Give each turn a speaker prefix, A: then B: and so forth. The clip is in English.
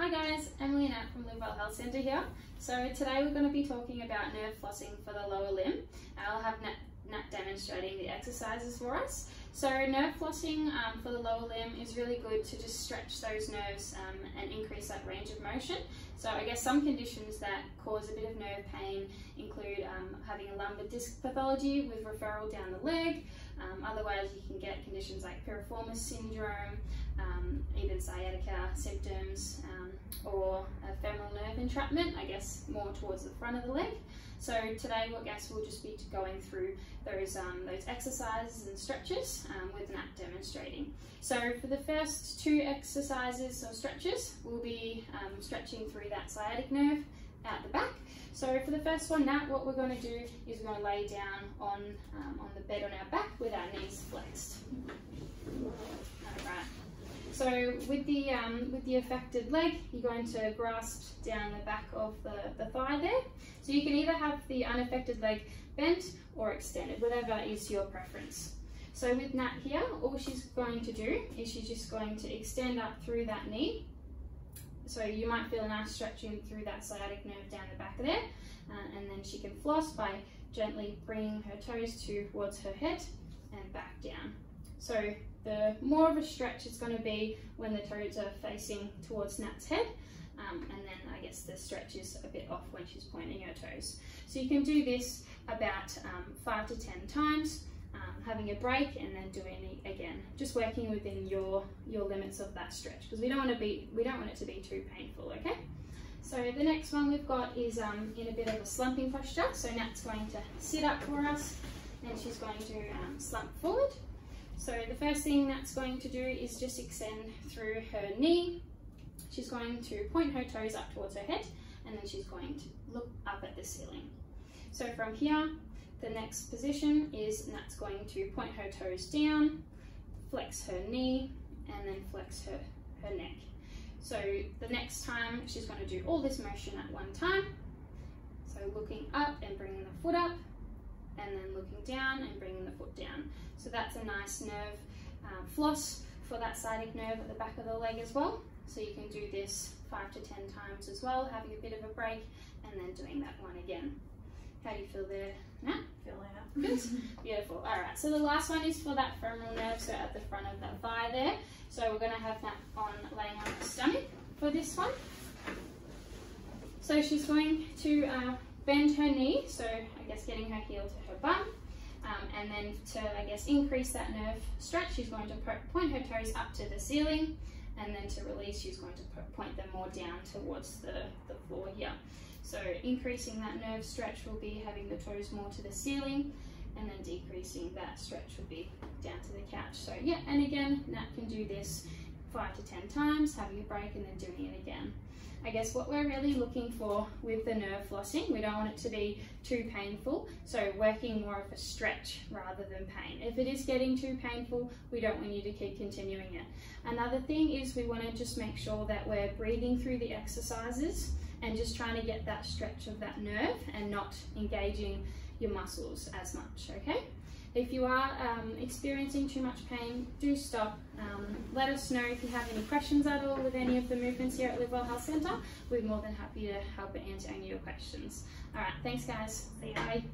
A: Hi guys, Emily and Nat from Livewell Health Centre here. So today we're going to be talking about nerve flossing for the lower limb. I'll have Nat, Nat demonstrating the exercises for us. So nerve flossing um, for the lower limb is really good to just stretch those nerves um, and increase that range of motion. So I guess some conditions that cause a bit of nerve pain include um, having a lumbar disc pathology with referral down the leg. Um, otherwise you can get conditions like piriformis syndrome, um, even sciatica symptoms, um, or a femoral nerve entrapment, I guess more towards the front of the leg. So today I guess we'll just be going through those, those exercises and stretches um, with Nat demonstrating. So for the first two exercises or stretches, we'll be um, stretching through that sciatic nerve out the back. So for the first one, Nat, what we're going to do is we're going to lay down on, um, on the bed on our back with our knees flexed. Alright. So with the, um, with the affected leg, you're going to grasp down the back of the, the thigh there. So you can either have the unaffected leg bent or extended, whatever is your preference. So with Nat here, all she's going to do is she's just going to extend up through that knee. So you might feel a nice stretching through that sciatic nerve down the back of there. Uh, and then she can floss by gently bringing her toes towards her head and back down. So the more of a stretch it's going to be when the toes are facing towards Nat's head. Um, and then I guess the stretch is a bit off when she's pointing her toes. So you can do this about um, five to 10 times, um, having a break and then doing it again. Just working within your, your limits of that stretch because we don't want to be, we don't want it to be too painful, okay? So the next one we've got is um, in a bit of a slumping posture. So Nat's going to sit up for us and she's going to um, slump forward. So the first thing that's going to do is just extend through her knee. She's going to point her toes up towards her head and then she's going to look up at the ceiling. So from here, the next position is Nat's going to point her toes down, flex her knee, and then flex her, her neck. So the next time she's going to do all this motion at one time. So looking up and bringing the foot up, and then looking down and bringing the foot down. So that's a nice nerve um, floss for that sciatic nerve at the back of the leg as well. So you can do this five to 10 times as well, having a bit of a break and then doing that one again. How do you feel there now?
B: Feel that.
A: Good. Beautiful. All right. So the last one is for that femoral nerve, so at the front of that thigh there. So we're going to have that on laying on the stomach for this one. So she's going to uh, bend her knee, so I guess getting her heel to her bum. Um, and then to, I guess, increase that nerve stretch, she's going to point her toes up to the ceiling. And then to release, she's going to point them more down towards the, the floor here. So increasing that nerve stretch will be having the toes more to the ceiling and then decreasing that stretch will be down to the couch. So yeah, and again, Nat can do this five to 10 times, having a break and then doing it again. I guess what we're really looking for with the nerve flossing, we don't want it to be too painful, so working more of a stretch rather than pain. If it is getting too painful, we don't want you to keep continuing it. Another thing is we want to just make sure that we're breathing through the exercises and just trying to get that stretch of that nerve and not engaging your muscles as much, okay? If you are um, experiencing too much pain, do stop. Um, let us know if you have any questions at all with any of the movements here at Livewell Health Centre. We're more than happy to help answer any of your questions. All right, thanks guys. See you. Bye.